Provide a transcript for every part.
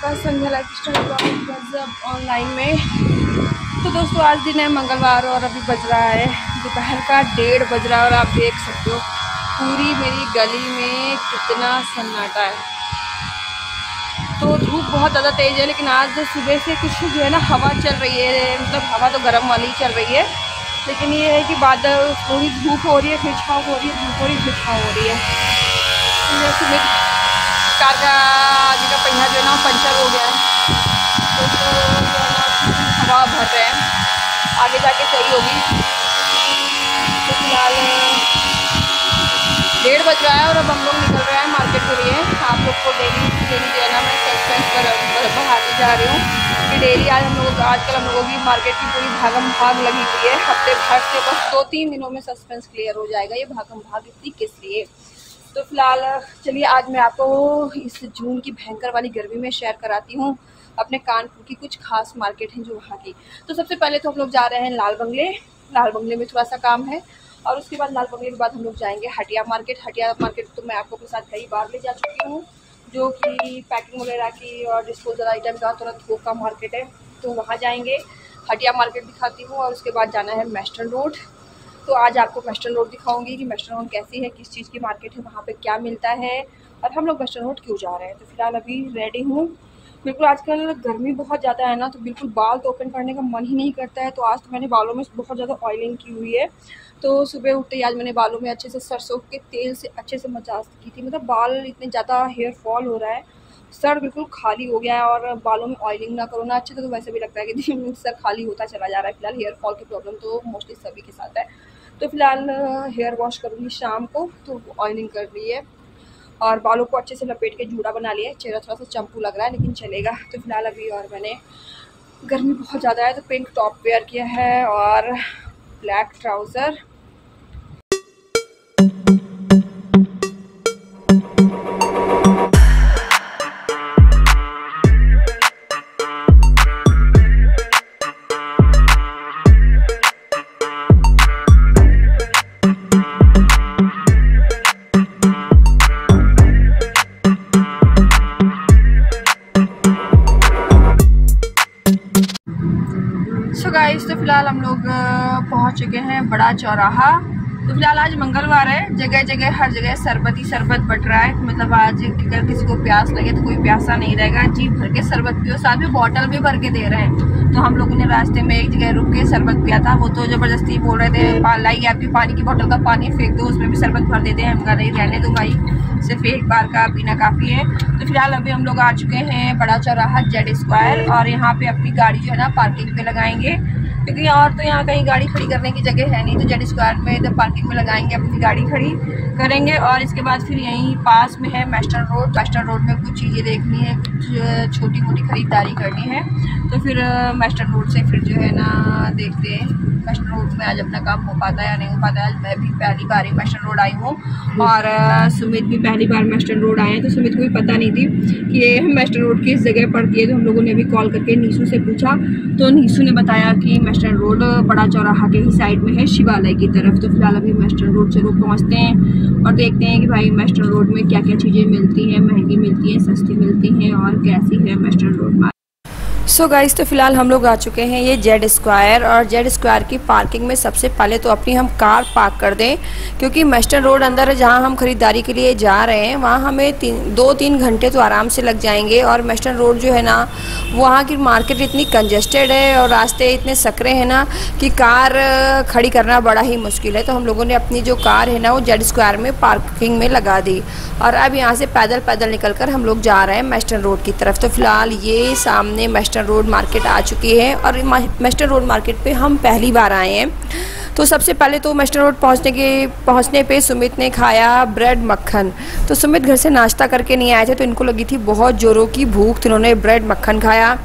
है का Sandhya life style गजब ऑनलाइन में। तो दोस्तों, आज दिन है मंगलवार और अभी बज रहा है। दोपहर का डेढ़ बज रहा है और आप देख सकते हो, पूरी मेरी गली में कितना सन्नाटा है। तो धूप बहुत ज़्यादा तेज़ है, लेकिन आज सुबह से कुछ जो है ना, हवा चल रही है। मतलब हवा तो गर्म वाली चल रही है, लेकिन ये है कि बादल, थोड़ी धूप हो रही है फिर छाँव हो रही है, धूप हो रही है फिर छाँव हो रही है। सुबह कार का आगे का पहिया जो है ना पंचर हो गया है। तो, तो हवा भर रहे हैं। आगे जाके सही होगी। तो फ़िलहाल डेढ़ बज रहा है और अब हम लोग निकल रहे हैं मार्केट के लिए। आप लोग को डेली डेली जो है ना मैं सस्पेंस पर बढ़ाती जा रही हूँ। कि डेली आज हम लोगों आजकल हम लोगों की मार्केट की पूरी भागम भाग लगी हुई है। हफ़्ते भर से बस दो तीन दिनों में सस्पेंस क्लियर हो जाएगा। ये भागम भाग इतनी किस लिए? तो फ़िलहाल, चलिए, आज मैं आपको इस जून की भयंकर वाली गर्मी में शेयर कराती हूँ अपने कानपुर की कुछ खास मार्केट हैं जो वहाँ की। तो सबसे पहले तो हम लोग जा रहे हैं लाल बंगले। लाल बंगले में थोड़ा सा काम है और उसके बाद लाल बंगले के बाद हम लोग जाएँगे हटिया मार्केट हटिया मार्केट तो मैं आपको अपने साथ कई बार ले जा चुकी हूँ, जो कि पैकिंग वगैरह की और डिस्पोजल आइटम का थोड़ा थोक का मार्केट है तो वहाँ जाएँगे। हटिया मार्केट दिखाती हूँ और उसके बाद जाना है मेस्टर्न रोड तो आज आपको वेस्टर्न रोड दिखाऊँगी कि वेस्टर्न रोड कैसी है, किस चीज़ की मार्केट है, वहाँ पे क्या मिलता है और हम लोग वेस्टर्न रोड क्यों जा रहे हैं। तो फ़िलहाल अभी रेडी हूँ। बिल्कुल आजकल गर्मी बहुत ज़्यादा है ना तो बिल्कुल बाल तो ओपन करने का मन ही नहीं करता है। तो आज तो मैंने बालों में बहुत ज़्यादा ऑयलिंग की हुई है। तो सुबह उठते ही आज मैंने बालों में अच्छे से सरसों के तेल से अच्छे से मसाज की थी। मतलब बाल इतने ज़्यादा हेयर फॉल हो रहा है, सर बिल्कुल खाली हो गया है और बालों में ऑयलिंग ना करो, ना अच्छे से। तो वैसे भी लगता है कि सर खाली होता चला जा रहा है। फ़िलहाल हेयर फॉल की प्रॉब्लम तो मोस्टली सभी के साथ है। तो फ़िलहाल हेयर वॉश करूँगी शाम को तो ऑयलिंग कर ली है। और बालों को अच्छे से लपेट के जूड़ा बना लिया है। चेहरा थोड़ा सा चंपू लग रहा है, लेकिन चलेगा। तो फ़िलहाल अभी और मैंने गर्मी बहुत ज़्यादा है तो पिंक टॉप वेयर किया है और ब्लैक ट्राउज़र बड़ा चौराहा। तो फ़िलहाल आज मंगलवार है जगह जगह हर जगह शरबत ही शरबत बट रहा है। मतलब आज अगर किसी को प्यास लगे तो कोई प्यासा नहीं रहेगा। जी, भर के शरबत पियो, साथ में बॉटल भी भर के दे रहे हैं। तो हम लोगों ने रास्ते में एक जगह रुक के शरबत पिया था। वो तो ज़बरदस्ती बोल रहे थे लाई आपकी पानी की बोतल का पानी फेंक दो, उसमें भी शरबत भर देते हैं। हम कहा, नहीं, रहने दो भाई, सिर्फ़ एक बार का पीना काफ़ी है। तो फ़िलहाल अभी हम लोग आ चुके हैं बड़ा चौराहा जेड स्क्वायर और यहाँ पे अपनी गाड़ी जो है ना पार्किंग पे लगाएँगे। क्योंकि और तो यहाँ कहीं गाड़ी खड़ी करने की जगह है नहीं तो जेड स्क्वायर में इधर पार्किंग में लगाएँगे, अपनी गाड़ी खड़ी करेंगे और इसके बाद फिर यहीं पास में है मेस्टर रोड मेस्टर रोड में कुछ चीज़ें देखनी है, कुछ छोटी मोटी खरीदारी करनी है। तो फिर मेस्टर्न रोड से फिर जो है ना देखते हैं। मेस्टर्न रोड में आज अपना काम हो पाता है या नहीं हो पाता है, आज मैं भी पहली बार ही मेस्टर्न रोड आई हूँ। और सुमित भी पहली बार मेस्टर्न रोड आए हैं तो सुमित को भी पता नहीं थी कि ये मेस्टर्न रोड किस जगह पड़ती है तो हम लोगों ने भी कॉल करके नीसू से पूछा। तो नीसू ने बताया कि मेस्टर्न रोड बड़ा चौराहा के ही साइड में है, शिवालय की तरफ़। तो फ़िलहाल अभी मेस्टर्न रोड से लोग पहुँचते हैं और देखते हैं कि भाई मेस्टर्न रोड में क्या क्या चीज़ें मिलती हैं, महँगी मिलती हैं, सस्ती मिलती हैं और कैसी है मेस्टर्न रोड सो गाइस तो फ़िलहाल हम लोग आ चुके हैं ये जेड स्क्वायर और जेड स्क्वायर की पार्किंग में सबसे पहले तो अपनी हम कार पार्क कर दें, क्योंकि मेस्टर्न रोड अंदर है जहाँ हम खरीदारी के लिए जा रहे हैं, वहाँ हमें तीन दो तीन घंटे तो आराम से लग जाएँगे और मेस्टर्न रोड जो है ना, वहाँ की मार्केट इतनी कंजेस्टेड है और रास्ते इतने सकरे हैं ना कि कार खड़ी करना बड़ा ही मुश्किल है। तो हम लोगों ने अपनी जो कार है ना, वो जेड स्क्वायर में पार्किंग में लगा दी और अब यहाँ से पैदल पैदल निकल कर हम लोग जा रहे हैं मेस्टर्न रोड की तरफ़। तो फ़िलहाल ये सामने मेस्टर्न रोड मार्केट आ चुकी है और मेस्टर रोड मार्केट पे हम पहली बार आए हैं। तो सबसे पहले तो मेस्टर रोड पहुँचने के, पहुँचने पे सुमित ने खाया ब्रेड मक्खन। तो सुमित घर से नाश्ता करके नहीं आए थे तो इनको लगी थी बहुत ज़ोरों की भूख तो उन्होंने ब्रेड मक्खन खाया।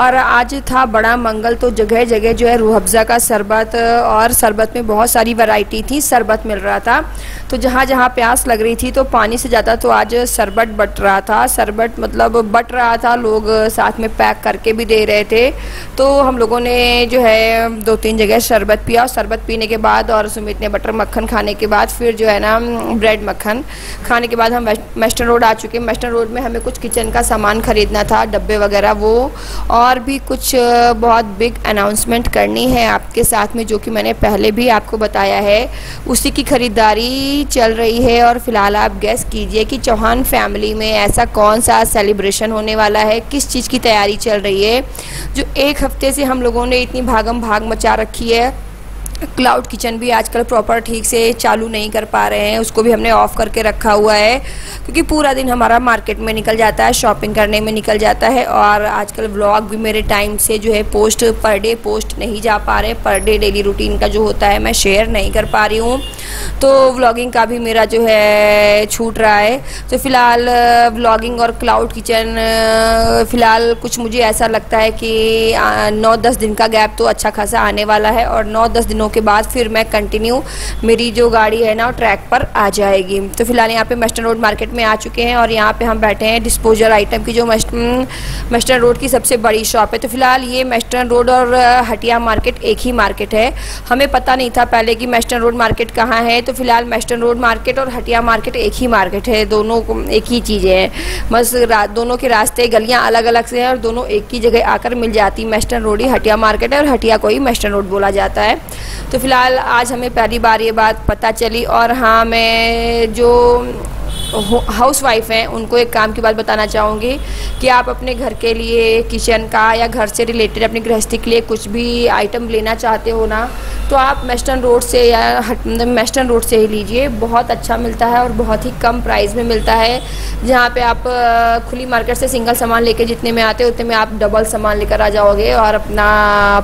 और आज था बड़ा मंगल तो जगह जगह जो है रूह अफ़ज़ा का शरबत, और शरबत में बहुत सारी वैरायटी थी, शरबत मिल रहा था। तो जहाँ जहाँ प्यास लग रही थी तो पानी से ज़्यादा तो आज शरबत बट रहा था। शरबत मतलब बट रहा था, लोग साथ में पैक करके भी दे रहे थे। तो हम लोगों ने जो है दो तीन जगह शरबत पिया, और शरबत पीने लेने के बाद और सुमित ने बटर मक्खन खाने के बाद फिर जो है ना ब्रेड मक्खन खाने के बाद हम वेस्टर्न रोड आ चुके हैं। वेस्टर्न रोड में हमें कुछ किचन का सामान ख़रीदना था, डब्बे वगैरह वो और भी कुछ बहुत बिग अनाउंसमेंट करनी है आपके साथ में, जो कि मैंने पहले भी आपको बताया है। उसी की ख़रीदारी चल रही है और फ़िलहाल आप गैस कीजिए कि चौहान फैमिली में ऐसा कौन सा सेलिब्रेशन होने वाला है, किस चीज़ की तैयारी चल रही है, जो एक हफ़्ते से हम लोगों ने इतनी भागम भाग मचा रखी है। क्लाउड किचन भी आजकल प्रॉपर ठीक से चालू नहीं कर पा रहे हैं। उसको भी हमने ऑफ़ करके रखा हुआ है, क्योंकि पूरा दिन हमारा मार्केट में निकल जाता है शॉपिंग करने में निकल जाता है और आजकल व्लॉग भी मेरे टाइम से जो है पोस्ट पर डे पोस्ट नहीं जा पा रहे। पर डे डेली रूटीन का जो होता है, मैं शेयर नहीं कर पा रही हूँ। तो व्लॉगिंग का भी मेरा जो है छूट रहा है। तो फ़िलहाल व्लॉगिंग और क्लाउड किचन फ़िलहाल कुछ मुझे ऐसा लगता है कि नौ दस दिन का गैप तो अच्छा खासा आने वाला है और नौ दस दिनों के बाद फिर मैं कंटिन्यू मेरी जो गाड़ी है ना ट्रैक पर आ जाएगी। तो फ़िलहाल यहाँ पे मेस्टर्न रोड मार्केट में आ चुके हैं और यहाँ पे हम बैठे हैं डिस्पोजल आइटम की, जो मेस्टर्न रोड की सबसे बड़ी शॉप है। तो फ़िलहाल ये मेस्टर्न रोड और हटिया मार्केट एक ही मार्केट है। हमें पता नहीं था पहले कि मेस्टर्न रोड मार्केट कहाँ है। तो फ़िलहाल मेस्टर्न रोड मार्केट और हटिया मार्केट एक ही मार्केट है। दोनों एक ही चीज़ें हैं। बस दोनों के रास्ते गलियाँ अलग अलग से हैं और दोनों एक ही जगह आकर मिल जाती। मेस्टर्न रोड ही हटिया मार्केट है और हटिया को ही मेस्टर्न रोड बोला जाता है। तो फ़िलहाल आज हमें पहली बार ये बात पता चली और हाँ मैं जो हाउस वाइफ हैं, उनको एक काम की बात बताना चाहूँगी कि आप अपने घर के लिए किचन का या घर से रिलेटेड अपनी गृहस्थी के लिए कुछ भी आइटम लेना चाहते हो ना तो आप मेस्टर्न रोड से या मेस्टर्न रोड से ही लीजिए। बहुत अच्छा मिलता है और बहुत ही कम प्राइस में मिलता है। जहाँ पे आप खुली मार्केट से सिंगल सामान लेके जितने में आते उतने में आप डबल सामान लेकर आ जाओगे और अपना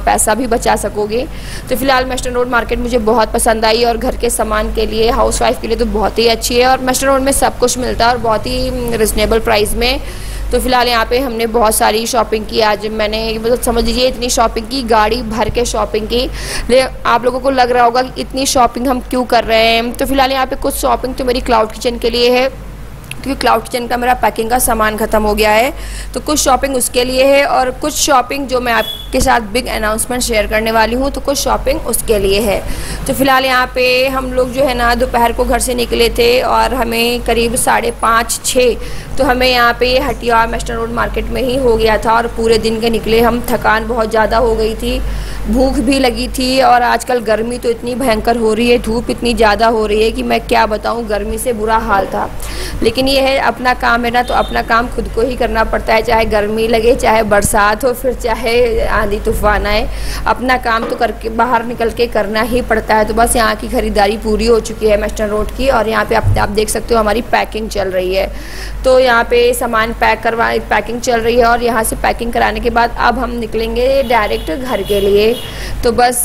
पैसा भी बचा सकोगे। तो फ़िलहाल मेस्टर्न रोड मार्केट मुझे बहुत पसंद आई और घर के सामान के लिए हाउस वाइफ के लिए तो बहुत ही अच्छी है। और मेस्टर्न रोड में सब कुछ मिलता है और बहुत ही रिजनेबल प्राइस में। तो फ़िलहाल यहाँ पे हमने बहुत सारी शॉपिंग की। आज मैंने मतलब समझ लीजिए, इतनी शॉपिंग की, गाड़ी भर के शॉपिंग की। आप लोगों को लग रहा होगा कि इतनी शॉपिंग हम क्यों कर रहे हैं? तो फ़िलहाल यहाँ पे कुछ शॉपिंग तो मेरी क्लाउड किचन के लिए है। क्योंकि क्लाउड किचन का मेरा पैकिंग का सामान ख़त्म हो गया है तो कुछ शॉपिंग उसके लिए है और कुछ शॉपिंग जो मैं आपके साथ बिग अनाउंसमेंट शेयर करने वाली हूँ तो कुछ शॉपिंग उसके लिए है। तो फ़िलहाल यहाँ पे हम लोग जो है ना, दोपहर को घर से निकले थे और हमें करीब साढ़े पाँच, छः तो हमें यहाँ पे हटिया मेस्टर्न रोड मार्केट में ही हो गया था और पूरे दिन के निकले हम, थकान बहुत ज़्यादा हो गई थी, भूख भी लगी थी और आजकल गर्मी तो इतनी भयंकर हो रही है, धूप इतनी ज़्यादा हो रही है कि मैं क्या बताऊँ, गर्मी से बुरा हाल था। लेकिन ये है अपना काम है ना तो अपना काम खुद को ही करना पड़ता है चाहे गर्मी लगे चाहे बरसात हो फिर चाहे आंधी तूफ़ान आए अपना काम तो करके बाहर निकल के करना ही पड़ता है। तो बस यहाँ की ख़रीदारी पूरी हो चुकी है मेस्टर्न रोड की और यहाँ पे आप, आप देख सकते हो हमारी पैकिंग चल रही है। तो यहाँ पे सामान पैक करवा पैकिंग चल रही है और यहाँ से पैकिंग कराने के बाद अब हम निकलेंगे डायरेक्ट घर के लिए। तो बस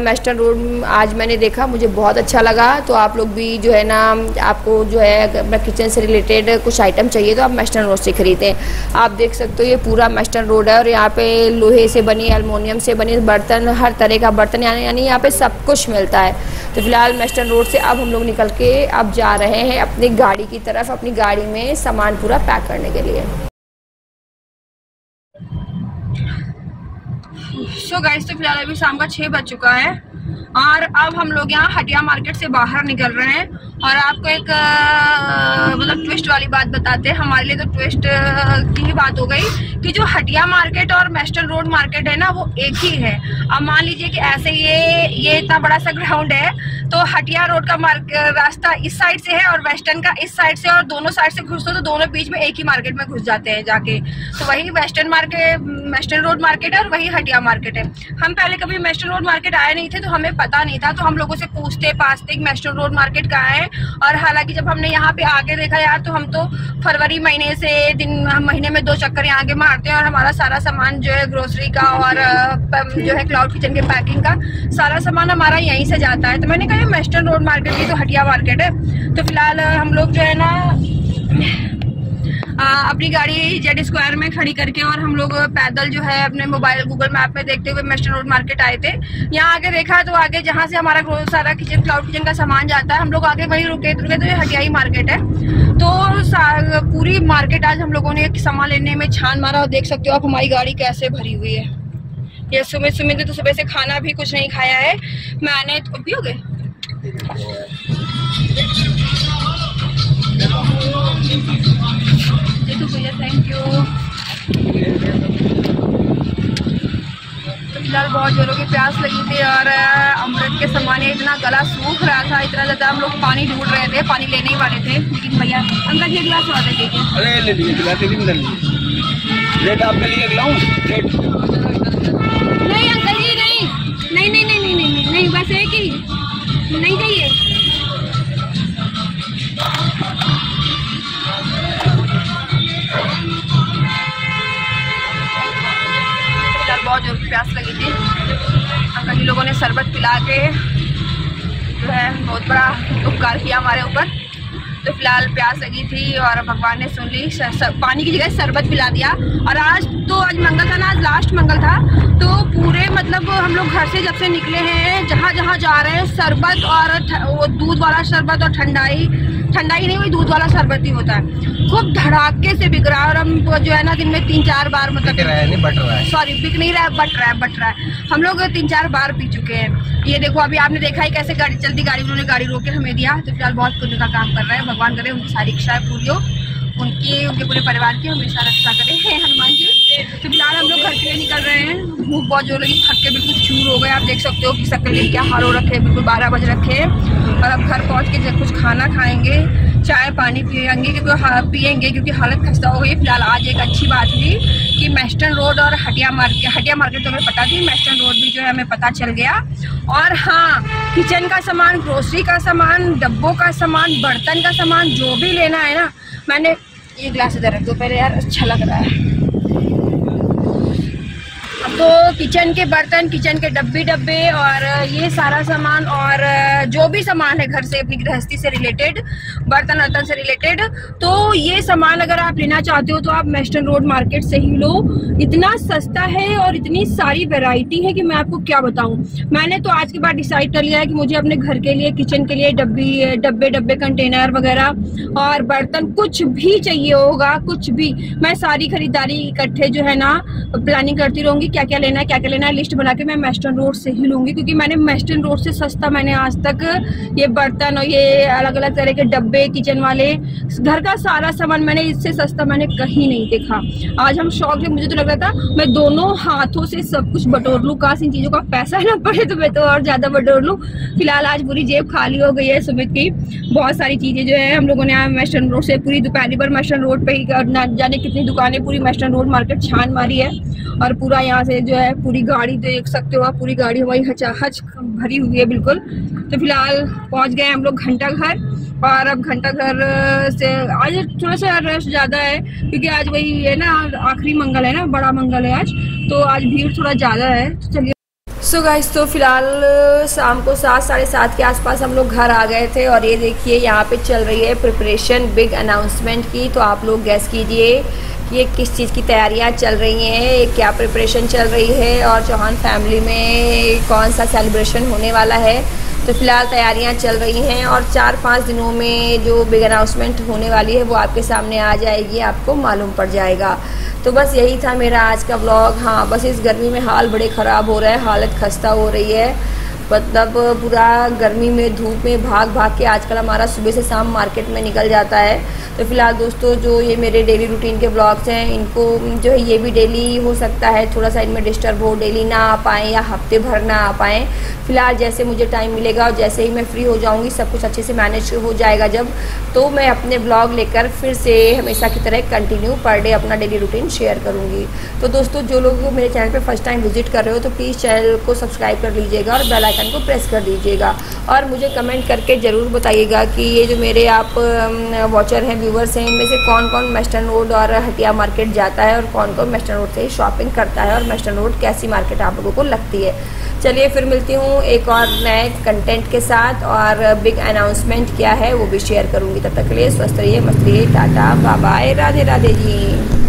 मेस्टर्न रोड आज मैंने देखा मुझे बहुत अच्छा लगा। तो आप लोग भी जो है ना आपको जो है किचन से रिलेटेड कुछ आइटम चाहिए तो आप मेस्टर्न रोड से खरीदें। आप देख सकते हो ये पूरा मेस्टर्न रोड है और यहाँ पे लोहे से बनी एलमोनियम से बनी, बर्तन, हर तरह का बर्तन, यानी यानी यहाँ पे सब कुछ मिलता है। तो फ़िलहाल मेस्टर्न रोड से अब हम लोग निकल के अब जा रहे हैं अपनी गाड़ी की तरफ़, अपनी गाड़ी में सामान पूरा पैक करने के लिए। सो so गाइस तो फ़िलहाल अभी शाम का छः बज चुका है। और अब हम लोग यहाँ हटिया मार्केट से बाहर निकल रहे हैं और आपको एक मतलब ट्विस्ट वाली बात बताते हैं। हमारे लिए तो ट्विस्ट की ही बात हो गई कि जो हटिया मार्केट और मेस्टर रोड मार्केट है ना, वो एक ही है। अब मान लीजिए कि ऐसे ये ये इतना बड़ा सा ग्राउंड है तो हटिया रोड का रास्ता इस साइड से है और वेस्टर्न का इस साइड से और दोनों साइड से घुसते तो दोनों बीच में एक ही मार्केट में घुस जाते हैं जाके। तो वही western market western road market है और वही हटिया मार्केट है। हम पहले कभी वेस्टर्न रोड मार्केट आए नहीं थे तो हमें पता नहीं था तो हम लोगों से पूछते, पासते वेस्टर्न रोड मार्केट कहाँ है। और हालाँकि जब हमने यहाँ पे आके देखा यार तो हम तो फरवरी महीने से, दिन महीने में दो चक्कर यहाँ के मारते हैं और हमारा सारा सामान जो है ग्रोसरी का और जो है क्लाउड किचन के पैकिंग का, सारा सामान हमारा यहीं से जाता है। तो मैंने कहा वेस्टर्न रोड मार्केट की तो हटिया मार्केट है। तो फ़िलहाल हम लोग जो है ना आ, अपनी गाड़ी जेड स्क्वायर में खड़ी करके और हम लोग पैदल जो है अपने मोबाइल गूगल मैप में देखते हुए मेस्टर्न रोड मार्केट आए थे। यहाँ आगे देखा तो आगे जहाँ से हमारा सारा किचन क्लाउड किचन का सामान जाता है हम लोग आगे वहीं रुके रुके तो ये हटियाई मार्केट है। तो पूरी मार्केट आज हम लोगों ने सामान लेने में छान मारा और देख सकते हो आप हमारी गाड़ी कैसे भरी हुई है। ये सुमित सुमित ने तो सुबह से खाना भी कुछ नहीं खाया है। मैंने तो भी हो गए? तो फ़िलहाल बहुत जोरों की प्यास लगी थी और अमृत के सामान इतना गला सूख रहा था, इतना ज़्यादा हम लोग पानी ढूंढ रहे थे, पानी लेने ही वाले थे। लेकिन भैया, अंकल ये गिलास और दे अरे ले लीजिए, गिलास लेकिन रेट आपके लिए रेट पिला के जो है बहुत बड़ा उपकार किया हमारे ऊपर। तो फ़िलहाल प्यास लगी थी और भगवान ने सुन ली सर, सर, पानी की जगह शरबत पिला दिया। और आज तो आज मंगल था ना आज लास्ट मंगल था। तो पूरे मतलब हम लोग घर से जब से निकले हैं जहाँ जहाँ जा रहे हैं शरबत और वो दूध वाला शरबत और ठंडाई ठंडाई नहीं हुई दूध वाला शरबत ही होता है। खूब धड़ाके से बिक रहा है और हम जो है ना दिन में तीन चार बार मतलब सॉरी बिक नहीं रहा है बट रहा है बट रहा है। हम लोग तीन चार बार पी चुके हैं। ये देखो अभी आपने देखा है कैसे गाड़ी चलती गाड़ी उन्होंने गाड़ी रोक के हमें दिया। तो फ़िलहाल बहुत पुण्य का काम कर रहे हैं। भगवान करे उनकी सारी इच्छाएँ पूरी हो। उनकी उनके पूरे परिवार की हमेशा रक्षा करें। हनुमान जी तो फ़िलहाल हम लोग घर के लिए निकल रहे हैं भूख बहुत ज़ोर लगी, थक के बिल्कुल चूर हो गए। आप देख सकते हो कि शक्ल क्या हाल हो रखे बिल्कुल बारह बज रखे हैं। और अब घर पहुँच के जब कुछ खाना खाएँगे, चाय पानी पियेंगे क्योंकि पियेंगे क्योंकि हालत खस्ता हो गई फ़िलहाल आज एक अच्छी बात हुई कि मेस्टर्न रोड और हटिया मार्केट हटिया मार्केट तो हमें पता थी मेस्टर्न रोड भी जो है हमें पता चल गया। और हाँ किचन का सामान ग्रोसरी का सामान, डब्बों का सामान, बर्तन का सामान, जो भी लेना है ना, मैंने ये ग्लास इधर रख दो, पहले यार अच्छा लग रहा है। तो किचन के बर्तन, किचन के डब्बे डब्बे और ये सारा सामान और जो भी सामान है घर से अपनी गृहस्थी से रिलेटेड बर्तन वर्तन से रिलेटेड तो ये सामान अगर आप लेना चाहते हो तो आप मेस्टर्न रोड मार्केट से ही लो। इतना सस्ता है और इतनी सारी वेराइटी है कि मैं आपको क्या बताऊँ। मैंने तो आज के बाद डिसाइड कर लिया है कि मुझे अपने घर के लिए किचन के लिए डब्बी, डब्बे डब्बे कंटेनर वगैरह और बर्तन कुछ भी चाहिए होगा, कुछ भी। मैं सारी खरीदारी इकट्ठे जो है ना प्लानिंग करती रहूँगी क्या क्या लेना है, क्या क्या लेना है लिस्ट बना के मैं मेस्टर्न रोड से ही लूँगी, क्योंकि मैंने मेस्टर्न रोड से सस्ता मैंने आज तक ये बर्तन और ये अलग अलग तरह के डब्बे किचन वाले, घर का सारा सामान मैंने इससे सस्ता मैंने कहीं नहीं देखा। आज हम शौक है, मुझे तो लग रहा था मैं दोनों हाथों से सब कुछ बटोर लूँ, काश इन चीज़ों का पैसा ना पड़े तो मैं तो और ज़्यादा बटोर लूँ। फ़िलहाल आज पूरी जेब खाली हो गई है सुमित की। बहुत सारी चीज़ें जो है, हम लोगों ने वेस्टर्न रोड से पूरी दोपहरी पर वेस्टर्न रोड पे ही जाने कितनी दुकानें पूरी वेस्टर्न रोड मार्केट छान मारी है और पूरा यहाँ से जो है, पूरी गाड़ी देख सकते हो आप, पूरी गाड़ी हमारी हचाहच भरी हुई है बिल्कुल। तो फ़िलहाल पहुँच गए हम लोग घंटा घर और अब घंटा घर से आज थोड़ा सा रश ज़्यादा है, क्योंकि आज वही है ना आखिरी मंगल है ना, बड़ा मंगल है आज तो आज भीड़ थोड़ा ज़्यादा है तो चलिए। सो so गाइस तो फ़िलहाल शाम को सात, साढ़े सात के आसपास हम लोग घर आ गए थे और ये देखिए, यहाँ पे चल रही है प्रिपरेशन बिग अनाउंसमेंट की तो आप लोग गैस कीजिए। ये किस चीज़ की तैयारियाँ चल रही हैं क्या प्रिपरेशन चल रही है और चौहान फैमिली में कौन सा सेलिब्रेशन होने वाला है। तो फ़िलहाल तैयारियाँ चल रही हैं और चार पाँच दिनों में जो बिग अनाउंसमेंट होने वाली है वो आपके सामने आ जाएगी, आपको मालूम पड़ जाएगा। तो बस यही था मेरा आज का ब्लॉग हाँ बस इस गर्मी में हाल बड़े ख़राब हो रहे हैं, हालत खस्ता हो रही है। मतलब पूरा गर्मी में, धूप में, भाग भाग के आजकल हमारा सुबह से शाम मार्केट में निकल जाता है। तो फ़िलहाल दोस्तों, जो ये मेरे डेली रूटीन के ब्लॉग्स हैं, इनको जो है ये भी डेली हो सकता है। थोड़ा सा इनमें डिस्टर्ब हो डेली ना आ पाएँ या हफ़्ते भर ना आ पाएँ। फ़िलहाल जैसे मुझे टाइम मिलेगा और जैसे ही मैं फ्री हो जाऊँगी, सब कुछ अच्छे से मैनेज हो जाएगा जब तो मैं अपने ब्लॉग लेकर फिर से हमेशा की तरह कंटिन्यू पर डे अपना डेली रूटीन शेयर करूँगी। तो दोस्तों, जो लोग मेरे चैनल पर फ़र्स्ट टाइम विज़िट कर रहे हो तो प्लीज़ चैनल को सब्सक्राइब कर लीजिएगा और बेलाइकन को प्रेस कर दीजिएगा। और मुझे कमेंट करके ज़रूर बताइएगा कि ये जो मेरे आप वॉचर हैं व्यूवर्स हैं, इनमें से कौन कौन वेस्टर्न रोड और हटिया मार्केट जाता है और कौन कौन वेस्टर्न रोड से शॉपिंग करता है और वेस्टर्न रोड कैसी मार्केट आप लोगों को लगती है। चलिए फिर मिलती हूँ एक और नए कंटेंट के साथ और बिग अनाउंसमेंट क्या है वो भी शेयर करूँगी। तब तक के लिए स्वस्थ रहिए, मस्त रहिए, टाटा बाय राधे राधे जी।